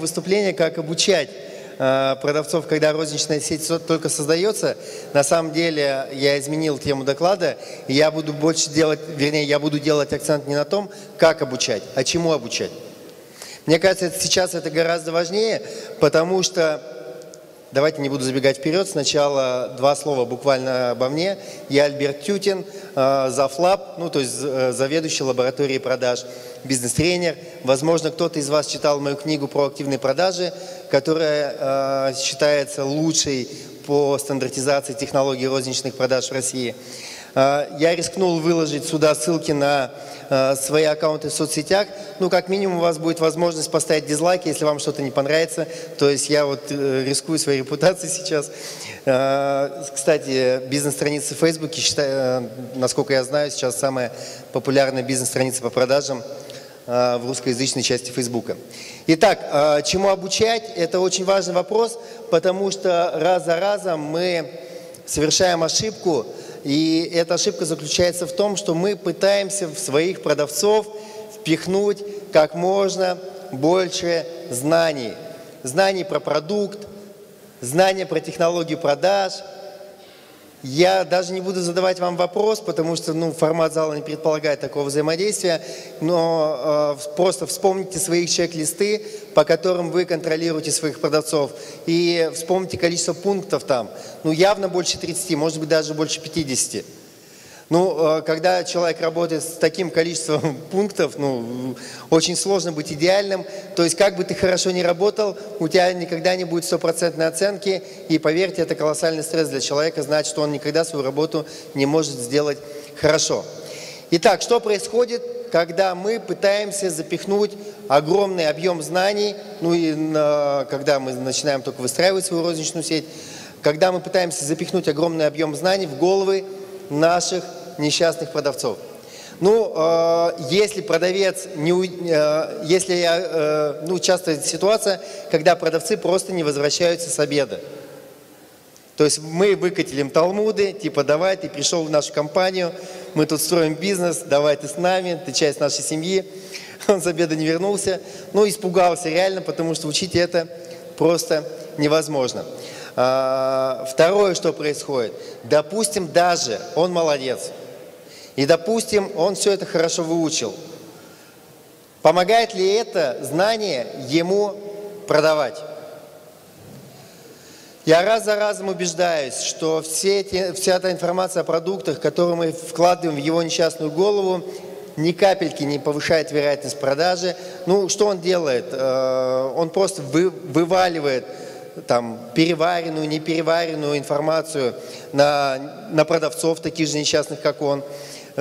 тема выступления, как обучать э, продавцов, когда розничная сеть только создается. На самом деле я изменил тему доклада, я буду больше делать, вернее, я буду делать акцент не на том, как обучать, а чему обучать. Мне кажется, сейчас это гораздо важнее, потому что Давайте не буду забегать вперед. Сначала два слова буквально обо мне. Я Альберт Тютин, э, Зафлаб, ну то есть э, заведующий лабораторией продаж, бизнес-тренер. Возможно, кто-то из вас читал мою книгу про активные продажи, которая э, считается лучшей по стандартизации технологий розничных продаж в России. Я рискнул выложить сюда ссылки на Э, свои аккаунты в соцсетях. Ну, как минимум, у вас будет возможность поставить дизлайк, если вам что-то не понравится. То есть я вот э, рискую своей репутацией сейчас. Э, кстати, бизнес-страница в Фейсбуке, считаю, насколько я знаю, сейчас самая популярная бизнес-страница по продажам в русскоязычной части Фейсбука. Итак, чему обучать? Это очень важный вопрос, потому что раз за разом мы совершаем ошибку, и эта ошибка заключается в том, что мы пытаемся в своих продавцов впихнуть как можно больше знаний. Знаний про продукт, знания про технологию продаж – я даже не буду задавать вам вопрос, потому что ну, формат зала не предполагает такого взаимодействия, но э, просто вспомните свои чек-листы, по которым вы контролируете своих продавцов, и вспомните количество пунктов там. Ну, явно больше 30, может быть, даже больше 50. Ну, э, когда человек работает с таким количеством пунктов, ну, очень сложно быть идеальным. То есть, как бы ты хорошо ни работал, у тебя никогда не будет стопроцентной оценки. И поверьте, это колоссальный стресс для человека, знать, что он никогда свою работу не может сделать хорошо. Итак, что происходит, когда мы пытаемся запихнуть огромный объем знаний, ну и на, когда мы начинаем только выстраивать свою розничную сеть, когда мы пытаемся запихнуть огромный объем знаний в головы наших несчастных продавцов. Ну, э, если продавец не, э, если я, э, ну, часто ситуация, когда продавцы просто не возвращаются с обеда. То есть мы выкатили им талмуды, типа давай, ты пришел в нашу компанию, мы тут строим бизнес, давай ты с нами, ты часть нашей семьи. Он с обеда не вернулся, ну, испугался реально, потому что учить это просто невозможно. А, второе, что происходит, допустим, даже он молодец, и, допустим, он все это хорошо выучил. Помогает ли это знание ему продавать? Я раз за разом убеждаюсь, что все эти, вся эта информация о продуктах, которую мы вкладываем в его несчастную голову, ни капельки не повышает вероятность продажи. Ну, что он делает? Э, он просто вы, вываливает там, переваренную, непереваренную информацию на, на продавцов, таких же несчастных, как он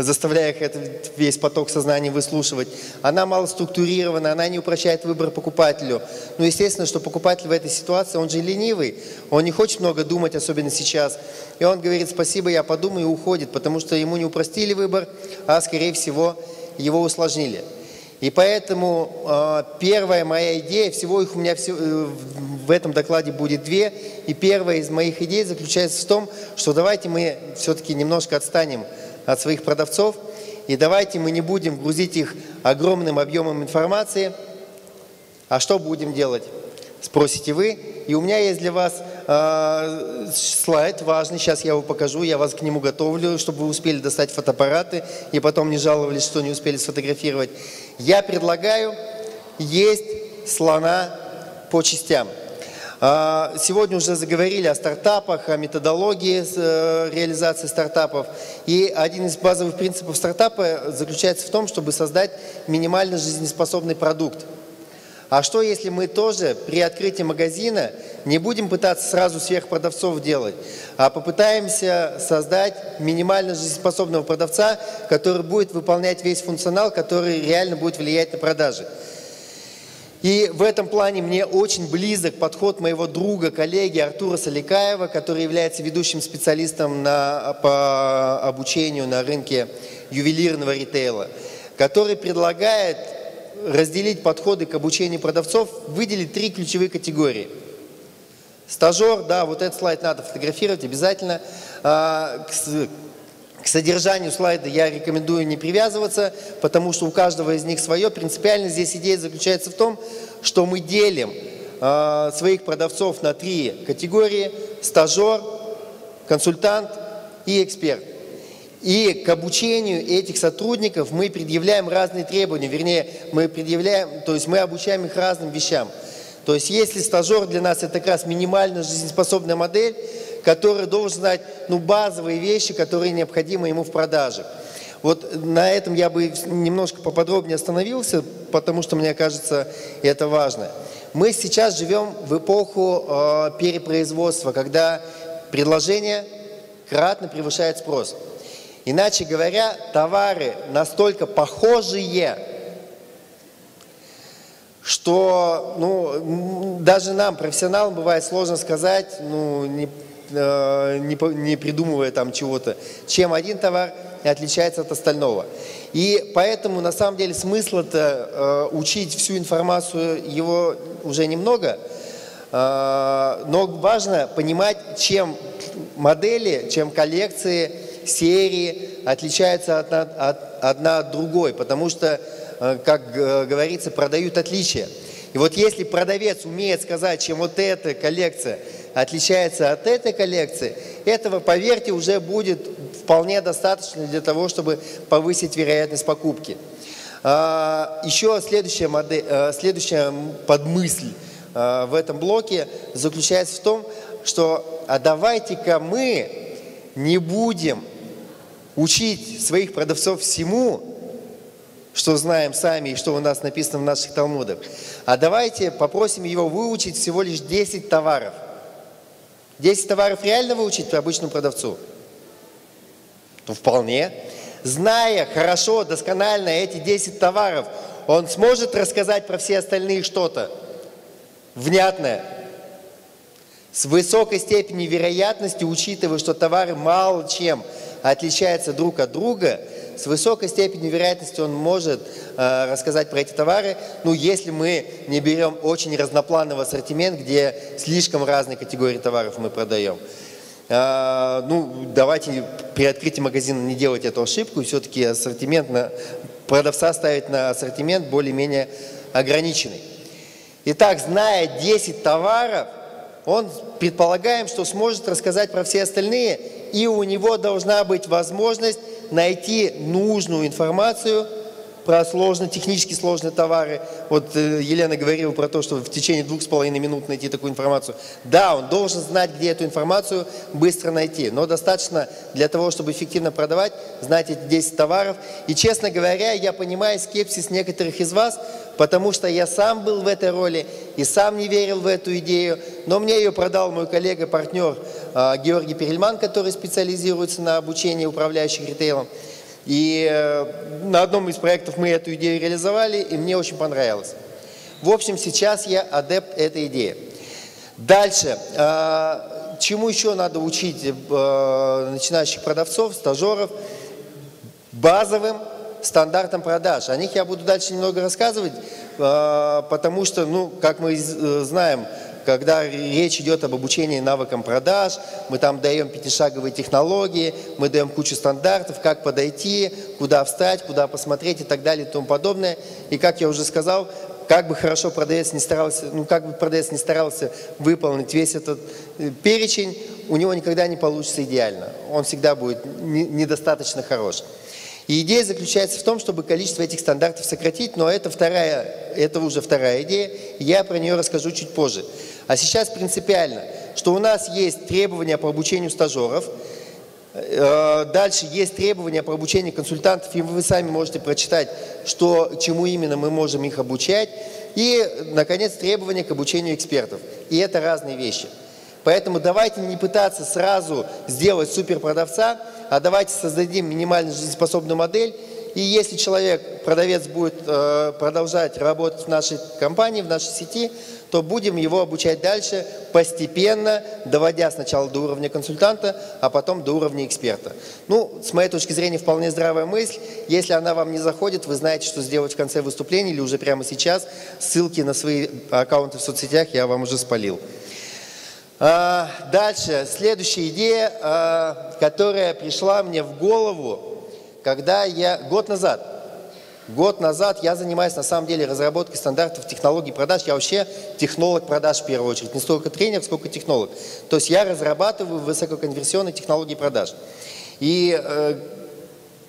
заставляя их этот весь поток сознания выслушивать. Она мало структурирована, она не упрощает выбор покупателю. Ну, естественно, что покупатель в этой ситуации, он же ленивый, он не хочет много думать, особенно сейчас. И он говорит, спасибо, я подумаю, и уходит, потому что ему не упростили выбор, а, скорее всего, его усложнили. И поэтому э, первая моя идея, всего их у меня все, э, в этом докладе будет две, и первая из моих идей заключается в том, что давайте мы все-таки немножко отстанем от своих продавцов. И давайте мы не будем грузить их огромным объемом информации. А что будем делать? Спросите вы. И у меня есть для вас э, слайд важный. Сейчас я его покажу. Я вас к нему готовлю, чтобы вы успели достать фотоаппараты и потом не жаловались, что не успели сфотографировать. Я предлагаю есть слона по частям. А, сегодня уже заговорили о стартапах, о методологии э, реализации стартапов. И один из базовых принципов стартапа заключается в том, чтобы создать минимально жизнеспособный продукт. А что, если мы тоже при открытии магазина не будем пытаться сразу всех продавцов делать, а попытаемся создать минимально жизнеспособного продавца, который будет выполнять весь функционал, который реально будет влиять на продажи. И в этом плане мне очень близок подход моего друга, коллеги Артура Соликаева, который является ведущим специалистом на, по обучению на рынке ювелирного ритейла, который предлагает разделить подходы к обучению продавцов, выделить три ключевые категории. Стажер, да, вот этот слайд надо фотографировать обязательно. К содержанию слайда я рекомендую не привязываться, потому что у каждого из них свое. Принципиально здесь идея заключается в том, что мы делим э, своих продавцов на три категории. Стажер, консультант и эксперт. И к обучению этих сотрудников мы предъявляем разные требования, вернее, мы предъявляем, то есть мы обучаем их разным вещам. То есть если стажер для нас это как раз минимально жизнеспособная модель, который должен знать ну, базовые вещи, которые необходимы ему в продаже. Вот на этом я бы немножко поподробнее остановился, потому что мне кажется, это важно. Мы сейчас живем в эпоху э, перепроизводства, когда предложение кратно превышает спрос. Иначе говоря, товары настолько похожие, что ну, даже нам, профессионалам, бывает сложно сказать, ну, не, не, не придумывая там чего-то, чем один товар отличается от остального. И поэтому на самом деле смысла-то э, учить всю информацию его уже немного, э, но важно понимать, чем модели, чем коллекции, серии отличаются одна от, одна от другой, потому что Э, как говорится, продают отличия. И вот если продавец умеет сказать, чем вот эта коллекция отличается от этой коллекции, этого, поверьте, уже будет вполне достаточно для того, чтобы повысить вероятность покупки. А, еще следующая, модель, э, следующая подмысль э, в этом блоке заключается в том, что а давайте-ка мы не будем учить своих продавцов всему, что знаем сами и что у нас написано в наших талмудах. А давайте попросим его выучить всего лишь 10 товаров. 10 товаров реально выучить обычному продавцу? Ну, вполне. Зная хорошо, досконально эти 10 товаров, он сможет рассказать про все остальные что-то внятное. С высокой степенью вероятности, учитывая, что товары мало чем отличаются друг от друга – с высокой степенью вероятности он может э, рассказать про эти товары, ну, если мы не берем очень разноплановый ассортимент, где слишком разные категории товаров мы продаем. Э, ну, давайте при открытии магазина не делать эту ошибку, все-таки ассортимент на, продавца ставить на ассортимент более-менее ограниченный. Итак, зная 10 товаров, он предполагаем, что сможет рассказать про все остальные, и у него должна быть возможность найти нужную информацию про сложные, технически сложные товары. Вот э, Елена говорила про то, что в течение двух с половиной минут найти такую информацию. Да, он должен знать, где эту информацию быстро найти. Но достаточно для того, чтобы эффективно продавать, знать эти 10 товаров. И, честно говоря, я понимаю скепсис некоторых из вас, потому что я сам был в этой роли и сам не верил в эту идею. Но мне ее продал мой коллега, партнер Георгий Перельман, который специализируется на обучении управляющих ритейлом. И э, на одном из проектов мы эту идею реализовали, и мне очень понравилось. В общем, сейчас я адепт этой идеи. Дальше. А, чему еще надо учить э, начинающих продавцов, стажеров? Базовым стандартам продаж. О них я буду дальше немного рассказывать, потому что, ну, как мы э, знаем, когда речь идет об обучении навыкам продаж, мы там даем пятишаговые технологии, мы даем кучу стандартов, как подойти, куда встать, куда посмотреть и так далее и тому подобное. И как я уже сказал, как бы хорошо продавец не старался, ну как бы продавец не старался выполнить весь этот э, перечень, у него никогда не получится идеально. Он всегда будет недостаточно хорош. И идея заключается в том, чтобы количество этих стандартов сократить, но это, вторая, это уже вторая идея, я про нее расскажу чуть позже. А сейчас принципиально, что у нас есть требования по обучению стажеров, э, Дальше есть требования по обучению консультантов, и вы сами можете прочитать, что, чему именно мы можем их обучать. И, наконец, требования к обучению экспертов. И это разные вещи. Поэтому давайте не пытаться сразу сделать суперпродавца, а давайте создадим минимально жизнеспособную модель. И если человек, продавец будет э, продолжать работать в нашей компании, в нашей сети, то будем его обучать дальше постепенно, доводя сначала до уровня консультанта, а потом до уровня эксперта. Ну, с моей точки зрения, вполне здравая мысль. Если она вам не заходит, вы знаете, что сделать в конце выступления или уже прямо сейчас. Ссылки на свои аккаунты в соцсетях я вам уже спалил. А, дальше, следующая идея, а, которая пришла мне в голову, когда я год назад, Год назад я занимаюсь на самом деле разработкой стандартов технологий продаж. Я вообще технолог продаж в первую очередь. Не столько тренер, сколько технолог. То есть я разрабатываю высококонверсионные технологии продаж. И э,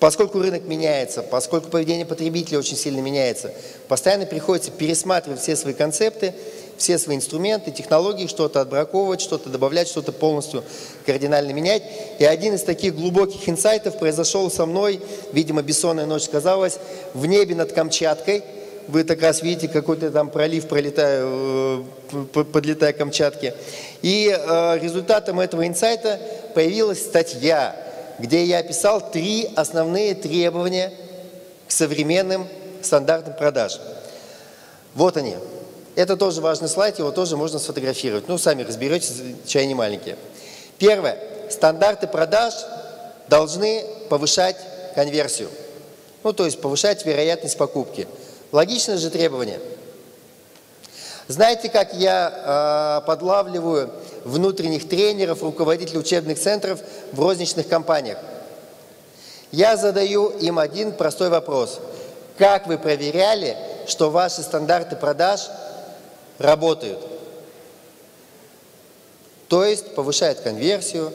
поскольку рынок меняется, поскольку поведение потребителей очень сильно меняется, постоянно приходится пересматривать все свои концепты, все свои инструменты, технологии, что-то отбраковывать, что-то добавлять, что-то полностью кардинально менять. И один из таких глубоких инсайтов произошел со мной, видимо, бессонная ночь сказалась, в небе над Камчаткой. Вы так раз видите какой-то там пролив, пролетая, э, подлетая к Камчатке. И э, результатом этого инсайта появилась статья, где я описал три основные требования к современным стандартам продаж. Вот они. Это тоже важный слайд, его тоже можно сфотографировать. Ну, сами разберетесь, чай не маленькие. Первое. Стандарты продаж должны повышать конверсию. Ну, то есть повышать вероятность покупки. Логичное же требование. Знаете, как я э, подлавливаю внутренних тренеров, руководителей учебных центров в розничных компаниях? Я задаю им один простой вопрос. Как вы проверяли, что ваши стандарты продаж работают. То есть повышают конверсию,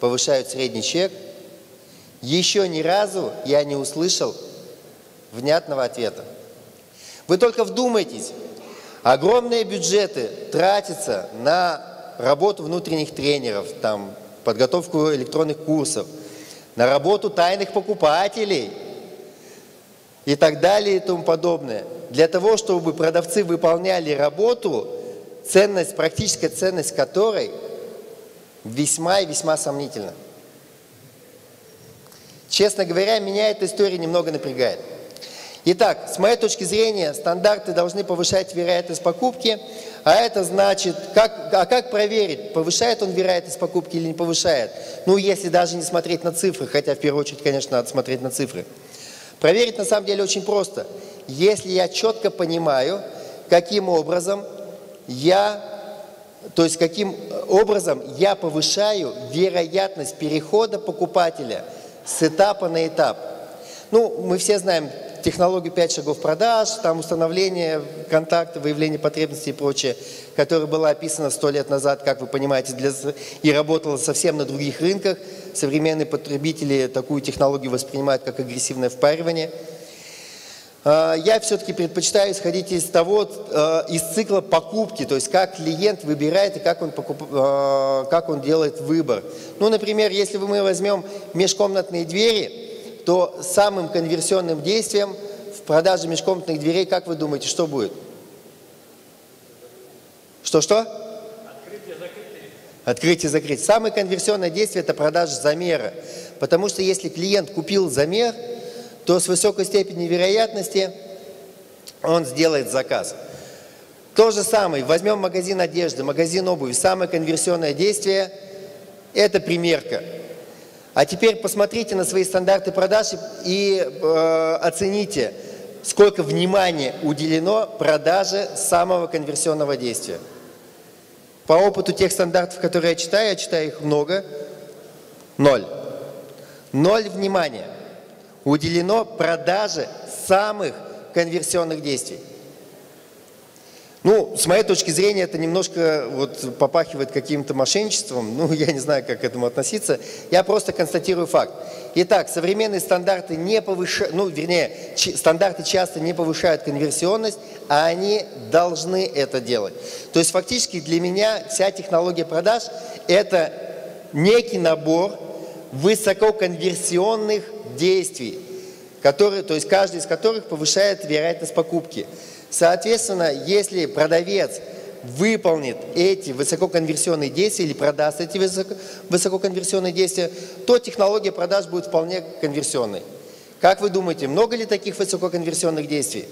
повышают средний чек. Еще ни разу я не услышал внятного ответа. Вы только вдумайтесь, огромные бюджеты тратятся на работу внутренних тренеров, там, подготовку электронных курсов, на работу тайных покупателей и так далее и тому подобное – для того, чтобы продавцы выполняли работу, ценность, практическая ценность которой весьма и весьма сомнительна. Честно говоря, меня эта история немного напрягает. Итак, с моей точки зрения, стандарты должны повышать вероятность покупки, а это значит, как, а как проверить, повышает он вероятность покупки или не повышает? Ну, если даже не смотреть на цифры, хотя в первую очередь, конечно, надо смотреть на цифры. Проверить на самом деле очень просто если я четко понимаю, каким образом я, то есть каким образом я повышаю вероятность перехода покупателя с этапа на этап. Ну, мы все знаем технологию 5 шагов продаж, там установление контакта, выявление потребностей и прочее, которая была описана сто лет назад, как вы понимаете, для, и работала совсем на других рынках. Современные потребители такую технологию воспринимают как агрессивное впаривание – а, я все-таки предпочитаю исходить из того, а, из цикла покупки, то есть как клиент выбирает и как он, покуп, а, как он делает выбор. Ну, например, если мы возьмем межкомнатные двери, то самым конверсионным действием в продаже межкомнатных дверей, как вы думаете, что будет? Что-что? Открытие-закрытие. Открытие-закрытие. Самое конверсионное действие – это продажа замера. Потому что если клиент купил замер – то с высокой степенью вероятности он сделает заказ. То же самое, возьмем магазин одежды, магазин обуви. Самое конверсионное действие – это примерка. А теперь посмотрите на свои стандарты продаж и э, оцените, сколько внимания уделено продаже самого конверсионного действия. По опыту тех стандартов, которые я читаю, я читаю их много, ноль. Ноль внимания уделено продаже самых конверсионных действий. Ну, с моей точки зрения, это немножко вот попахивает каким-то мошенничеством. Ну, я не знаю, как к этому относиться. Я просто констатирую факт. Итак, современные стандарты не повышают, ну, вернее, стандарты часто не повышают конверсионность, а они должны это делать. То есть, фактически для меня вся технология продаж – это некий набор высококонверсионных действий, которые, то есть каждый из которых повышает вероятность покупки. Соответственно, если продавец выполнит эти высококонверсионные действия или продаст эти высоко, высококонверсионные действия, то технология продаж будет вполне конверсионной. Как вы думаете, много ли таких высококонверсионных действий?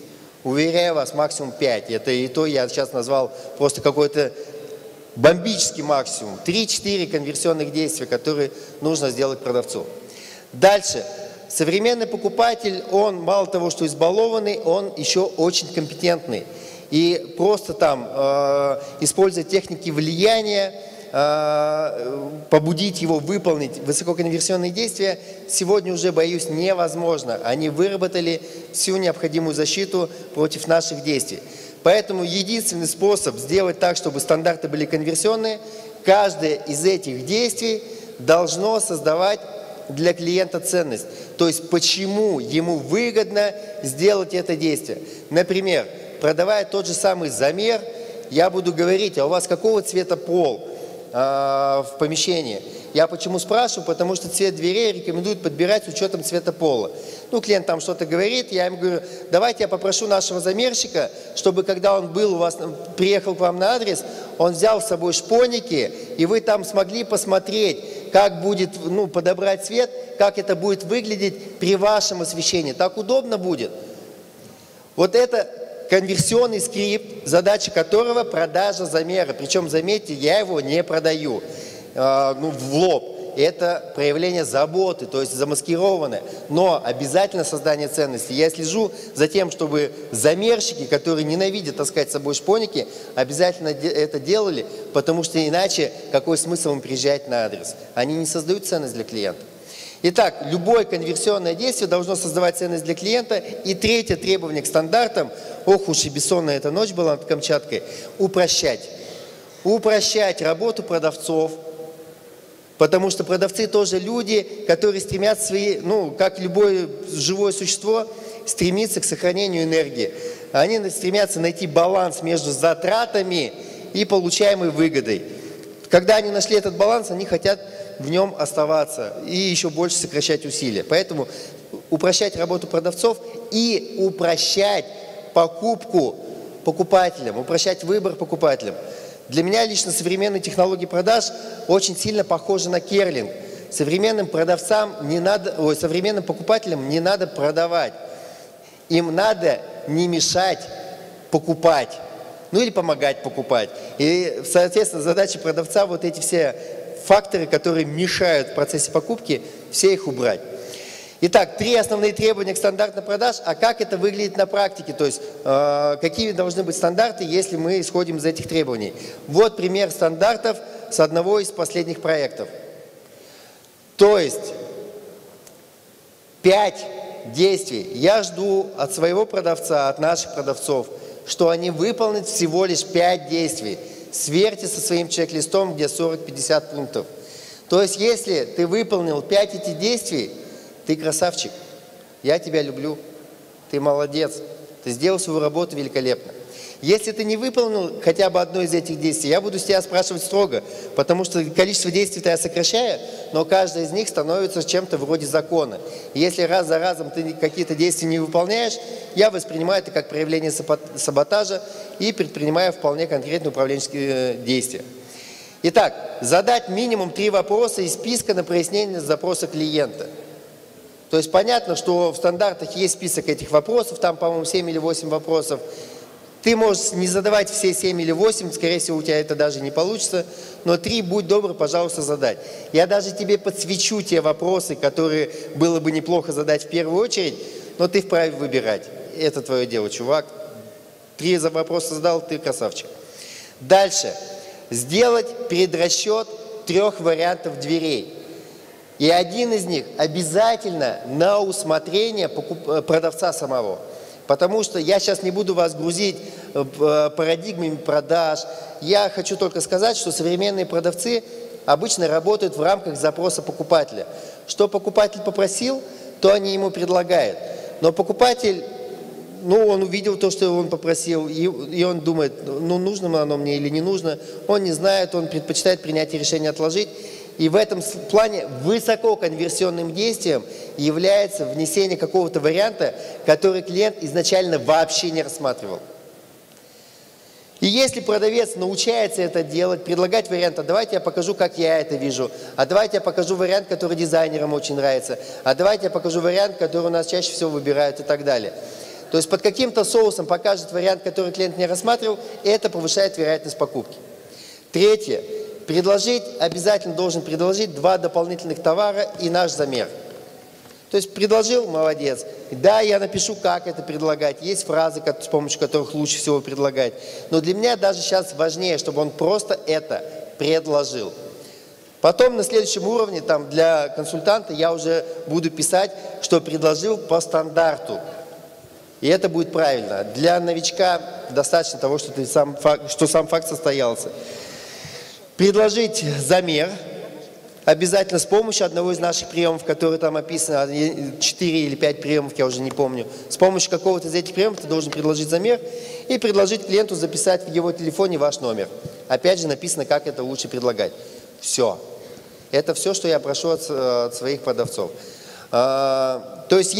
Уверяю вас, максимум 5. Это и то я сейчас назвал просто какой-то бомбический максимум. 3-4 конверсионных действия, которые нужно сделать продавцу. Дальше. Современный покупатель, он мало того, что избалованный, он еще очень компетентный. И просто там, э, используя техники влияния, э, побудить его выполнить высококонверсионные действия, сегодня уже, боюсь, невозможно. Они выработали всю необходимую защиту против наших действий. Поэтому единственный способ сделать так, чтобы стандарты были конверсионные, каждое из этих действий должно создавать для клиента ценность. То есть почему ему выгодно сделать это действие. Например, продавая тот же самый замер, я буду говорить, а у вас какого цвета пол э, в помещении? Я почему спрашиваю? Потому что цвет дверей рекомендуют подбирать с учетом цвета пола. Ну, клиент там что-то говорит, я ему говорю, давайте я попрошу нашего замерщика, чтобы когда он был у вас, приехал к вам на адрес, он взял с собой шпоники, и вы там смогли посмотреть, как будет, ну, подобрать цвет, как это будет выглядеть при вашем освещении. Так удобно будет. Вот это конверсионный скрипт, задача которого продажа замера. Причем, заметьте, я его не продаю э, ну, в лоб. Это проявление заботы, то есть замаскированное. Но обязательно создание ценности. Я слежу за тем, чтобы замерщики, которые ненавидят таскать с собой шпоники, обязательно это делали, потому что иначе какой смысл им приезжать на адрес? Они не создают ценность для клиента. Итак, любое конверсионное действие должно создавать ценность для клиента. И третье требование к стандартам, ох уж и бессонная эта ночь была над Камчаткой, упрощать. Упрощать работу продавцов, потому что продавцы тоже люди, которые стремятся свои, ну, как любое живое существо, стремится к сохранению энергии. Они стремятся найти баланс между затратами и получаемой выгодой. Когда они нашли этот баланс, они хотят в нем оставаться и еще больше сокращать усилия. Поэтому упрощать работу продавцов и упрощать покупку покупателям, упрощать выбор покупателям. Для меня лично современные технологии продаж очень сильно похожи на керлинг. Современным продавцам не надо, ой, современным покупателям не надо продавать. Им надо не мешать покупать, ну или помогать покупать. И, соответственно, задача продавца вот эти все факторы, которые мешают в процессе покупки, все их убрать. Итак, три основные требования к стандартам продаж. А как это выглядит на практике? То есть, э, какие должны быть стандарты, если мы исходим из этих требований? Вот пример стандартов с одного из последних проектов. То есть, пять действий я жду от своего продавца, от наших продавцов, что они выполнят всего лишь пять действий – сверьте со своим чек-листом, где 40-50 пунктов. То есть, если ты выполнил 5 этих действий, ты красавчик, я тебя люблю, ты молодец, ты сделал свою работу великолепно. Если ты не выполнил хотя бы одно из этих действий, я буду с тебя спрашивать строго, потому что количество действий-то я сокращаю, но каждое из них становится чем-то вроде закона. Если раз за разом ты какие-то действия не выполняешь, я воспринимаю это как проявление саботажа и предпринимаю вполне конкретные управленческие э, действия. Итак, задать минимум три вопроса из списка на прояснение запроса клиента. То есть понятно, что в стандартах есть список этих вопросов, там, по-моему, 7 или 8 вопросов. Ты можешь не задавать все 7 или 8, скорее всего, у тебя это даже не получится, но 3, будь добр, пожалуйста, задать. Я даже тебе подсвечу те вопросы, которые было бы неплохо задать в первую очередь, но ты вправе выбирать. Это твое дело, чувак. Три вопроса задал, ты красавчик. Дальше. Сделать предрасчет трех вариантов дверей. И один из них обязательно на усмотрение продавца самого. Потому что я сейчас не буду вас грузить э, э, парадигмами продаж. Я хочу только сказать, что современные продавцы обычно работают в рамках запроса покупателя. Что покупатель попросил, то они ему предлагают. Но покупатель, ну, он увидел то, что он попросил, и, и он думает, ну, нужно оно мне или не нужно. Он не знает, он предпочитает принятие решения отложить. И в этом плане высококонверсионным действием является внесение какого-то варианта, который клиент изначально вообще не рассматривал. И если продавец научается это делать, предлагать вариант, а давайте я покажу, как я это вижу, а давайте я покажу вариант, который дизайнерам очень нравится, а давайте я покажу вариант, который у нас чаще всего выбирают и так далее. То есть под каким-то соусом покажет вариант, который клиент не рассматривал, это повышает вероятность покупки. Третье. Предложить, обязательно должен предложить два дополнительных товара и наш замер. То есть предложил, молодец. Да, я напишу, как это предлагать. Есть фразы, с помощью которых лучше всего предлагать. Но для меня даже сейчас важнее, чтобы он просто это предложил. Потом на следующем уровне, там для консультанта, я уже буду писать, что предложил по стандарту. И это будет правильно. Для новичка достаточно того, что, ты сам, что сам факт состоялся. Предложить замер, обязательно с помощью одного из наших приемов, который там описано, 4 или 5 приемов, я уже не помню. С помощью какого-то из этих приемов ты должен предложить замер и предложить клиенту записать в его телефоне ваш номер. Опять же написано, как это лучше предлагать. Все. Это все, что я прошу от, от своих продавцов. А, то есть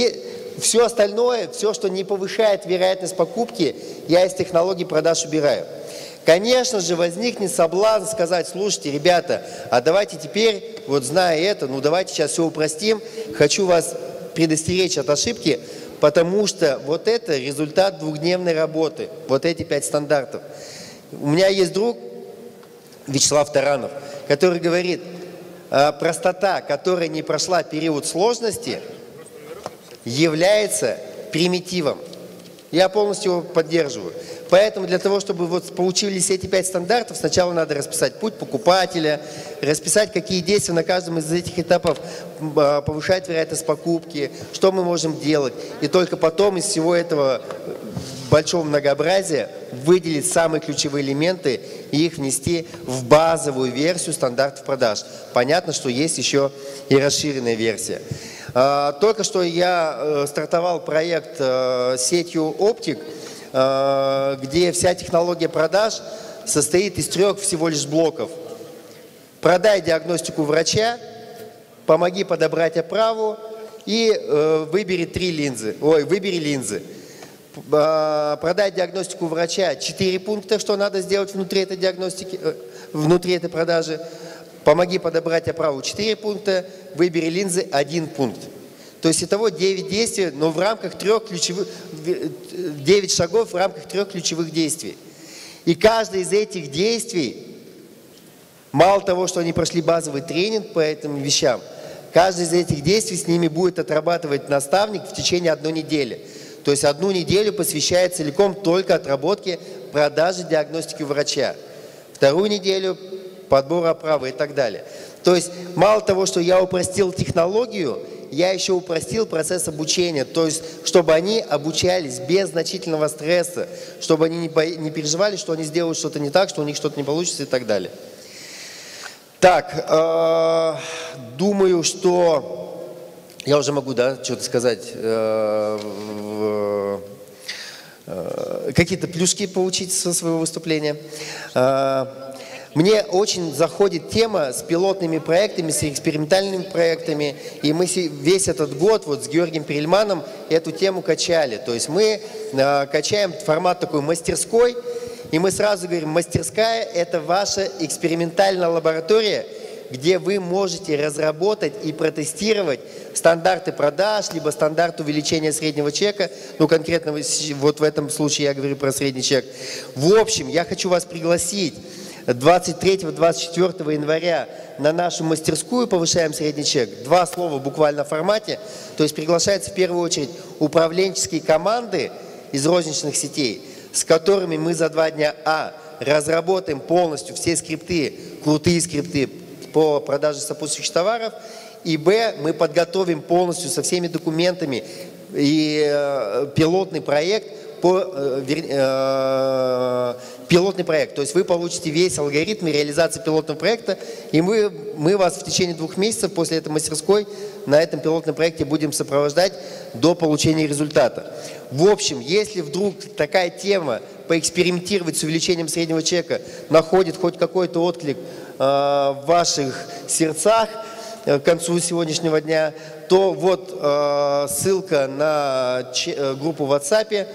все остальное, все, что не повышает вероятность покупки, я из технологий продаж убираю. Конечно же, возникнет соблазн сказать, слушайте, ребята, а давайте теперь, вот зная это, ну давайте сейчас все упростим, хочу вас предостеречь от ошибки, потому что вот это результат двухдневной работы, вот эти пять стандартов. У меня есть друг, Вячеслав Таранов, который говорит, «А простота, которая не прошла период сложности, является примитивом. Я полностью его поддерживаю. Поэтому для того, чтобы вот получились эти пять стандартов, сначала надо расписать путь покупателя, расписать, какие действия на каждом из этих этапов а, повышают вероятность покупки, что мы можем делать. И только потом из всего этого большого многообразия выделить самые ключевые элементы и их внести в базовую версию стандартов продаж. Понятно, что есть еще и расширенная версия. А, только что я э, стартовал проект э, сетью «Оптик», Э, где вся технология продаж состоит из трех всего лишь блоков. Продай диагностику врача, помоги подобрать оправу и выбери три линзы. Ой, выбери линзы. Э, продай диагностику врача. Четыре пункта, что надо сделать внутри этой диагностики, внутри этой продажи. Помоги подобрать оправу. Четыре пункта. Выбери линзы. Один пункт. То есть итого 9 действий, но в рамках трех ключевых, 9 шагов в рамках трех ключевых действий. И каждое из этих действий, мало того, что они прошли базовый тренинг по этим вещам, каждый из этих действий с ними будет отрабатывать наставник в течение одной недели. То есть одну неделю посвящает целиком только отработке продажи диагностики врача. Вторую неделю подбор оправы и так далее. То есть мало того, что я упростил технологию, я еще упростил процесс обучения, то есть, чтобы они обучались без значительного стресса, чтобы они не, не переживали, что они сделают что-то не так, что у них что-то не получится и так далее. Так, э, думаю, что я уже могу, да, что-то сказать, э, э, какие-то плюшки получить со своего выступления. Э, мне очень заходит тема с пилотными проектами, с экспериментальными проектами. И мы весь этот год вот с Георгием Перельманом эту тему качали. То есть мы э, качаем формат такой мастерской, и мы сразу говорим, мастерская – это ваша экспериментальная лаборатория, где вы можете разработать и протестировать стандарты продаж, либо стандарт увеличения среднего чека. Ну, конкретно вот в этом случае я говорю про средний чек. В общем, я хочу вас пригласить 23-24 января на нашу мастерскую повышаем средний чек. Два слова буквально в формате. То есть приглашается в первую очередь управленческие команды из розничных сетей, с которыми мы за два дня, а, разработаем полностью все скрипты, крутые скрипты по продаже сопутствующих товаров, и б, мы подготовим полностью со всеми документами и э, пилотный проект по э, э, пилотный проект. То есть вы получите весь алгоритм реализации пилотного проекта, и мы, мы вас в течение двух месяцев после этой мастерской на этом пилотном проекте будем сопровождать до получения результата. В общем, если вдруг такая тема поэкспериментировать с увеличением среднего чека находит хоть какой-то отклик э, в ваших сердцах э, к концу сегодняшнего дня, то вот э, ссылка на э, группу в WhatsApp,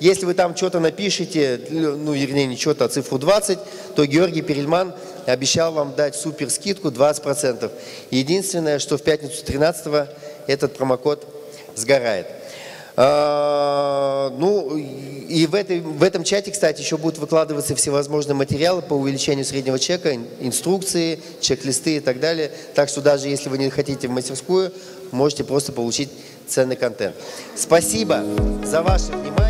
если вы там что-то напишите, ну, вернее, не что-то, а цифру 20, то Георгий Перельман обещал вам дать супер скидку 20%. Единственное, что в пятницу 13 этот промокод сгорает. А, ну, и в, этой, в этом чате, кстати, еще будут выкладываться всевозможные материалы по увеличению среднего чека, инструкции, чек-листы и так далее. Так что даже если вы не хотите в мастерскую, можете просто получить ценный контент. Спасибо за ваше внимание.